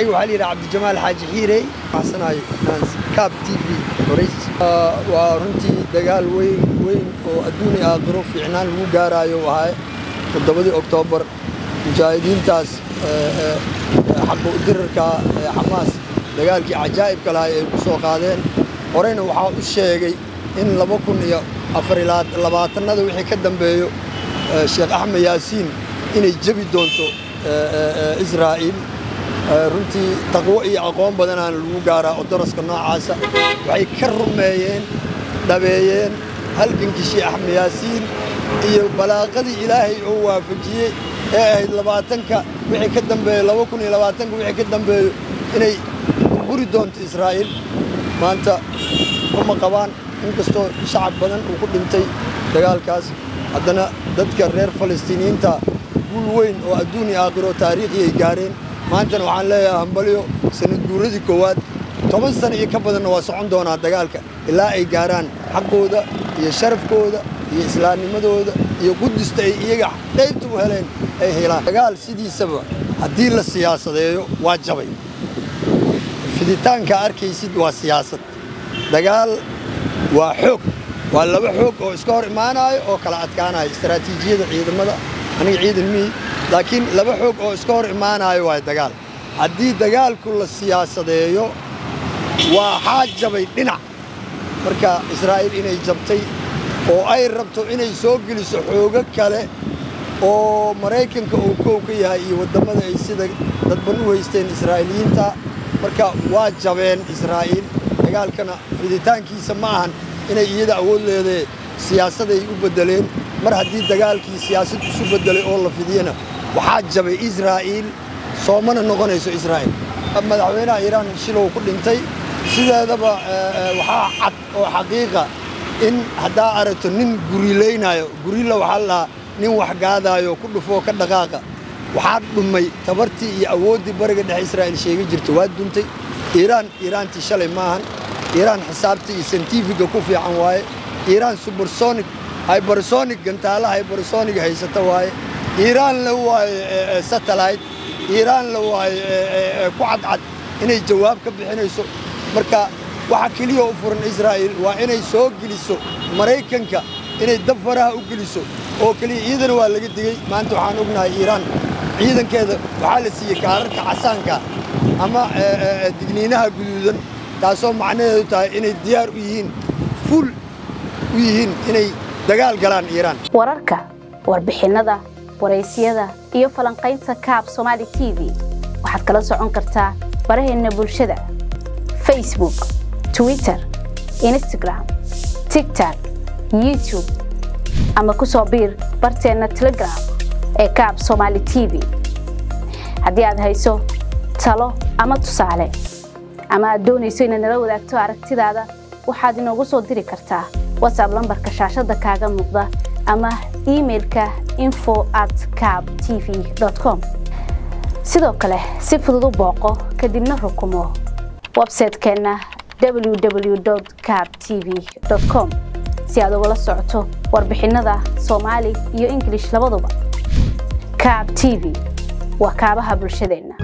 waxaa la yidhaha cabdijamaal xaaji xiirey waxsanayo kaab t v horeys waa runtii dagaal weyn weyn oo adduun iyo aakhiro fiicnaan lagu gaaraayo ahaa toddobadii oktoobar mujaahidiintaas xaqu xamaas dagaalkii cajaa'ibka lahay ay ku soo qaadeen horeyna waxaa u sheegay in laba kun iyo afarlabaatannada wixii ka dambeeyo sheekh axmed yaasiin inay jebi doonto israa'iil runtii taqwo iyo aqoon badanaana lagu gaaraa oo daraska noocaasa waxay ka rumeeyeen dhabeeyeen halgankii sheekh axmed yaasiin iyo balaaqadii ilaahay oo waafajiyey ee ahayd labaatanka wixii ka dambeeyo laba kun iyo labaatanka wixii ka dambeeyo inay buri doonto israa'iil. Maanta kuma qabaan inkastoo shacab badan uu ku dhintay dagaalkaas. Haddana dadka reer falastiiniyiinta guul weyn oo adduun iyo aakhiro taariikhi ay gaareen maantana waxaan leeyahay hambalyo sanad guuradii koowaad. Toban sano iyo ka badanna waa socon doonaa dagaalka. Ilaa ay gaaraan xaqooda iyo sharafkooda iyo islaamnimadooda iyo qudusta ay iyaga qaybta u heleen ay helaan. Dagaal sidiisaba haddii la siyaasadeeyo waa jabay. Fiditaanka arkaysid waa siyaasad. Dagaal waa xoog. Waa laba xoog oo iska hor imaanaayo oo kala adkaanayo istaraatiijiyada ciidamada aniga ciidan mihi laakiin laba xoog oo iska hor imaanaayo waa dagaal. Haddii dagaalku la siyaasadeeyo waxaa jabay dhinac. Marka israa'iil inay jabtay oo ay rabto inay soo geliso xoogo kale oo maraykanka uu kow ka yahay iyo waddammada ay sida dadban u haysteen israa'iiliyiinta marka waa jabeen israa'iil. Dagaalkana fiditaankiisa ma ahan inay iyada awood leedee siyaasaday u beddeleen mar haddii dagaalkii siyaasad isu beddelay oo la fidiyana waxaa jabay israa'iil. Soomana noqonayso israa'iil. Madaxweynaha iiraan shilow ku dhintay sideedaba waxaa cad oo xaqiiqa in haddaa aragto nin gurilaynaayo. Gurila waxaa la dhahaa nin wax gaadaayo ku dhufoo ka dhaqaaqa. Waxaa dhumay tabartii iyo awooddii bariga dhexe israa'iil sheegi jirta. Waa duntay. Iiraan iiraantii shalay maahan. Iiraan xisaabtii iyo santifiga ku fiican waaye. Iiraan subersonic hybersonic gantaala hybersonic haysata waaye. Iiraan la waaye satellite. Iiraan la waaye ku cadcad inay jawaab ka bixinayso. Marka waxa keliya u furan israa'iil waa inay soo geliso maraykanka inay dab faraha u geliso oo keliya iyadana waa laga digey maanta waxaan ognahay iiraan ciidankeeda waxaa la siiyey kaararka casaanka ama digniinaha guduudan taasoo macnaheedu tahay inay diyaar u yihiin ful u yihiin inay dagaal galaan iiraan. Wararka warbixinnada waraysyada iyo falanqaynta kaab somaali t v. Waxaad kala socon kartaa baraheenna bulshada. Facebook twitter instagram tigtok youtube. Ama ku soo biir barteenna telegram ee kaab somaali t v. Haddii aad hayso talo ama tusaale ama aad doonayso inaad nala wadaagto aragtidaada waxaad inoogu soo diri kartaa watsab lambarka shaashadda kaaga muuqda ama imailka info at cab t v com. Sidoo kale si fudud u booqo kadibna rukumo websaytekeenna www cab t v com si aad ugala socoto warbixinnada soomaali iyo ingilish labaduba. Cab t v waa kaabaha bulshadeenna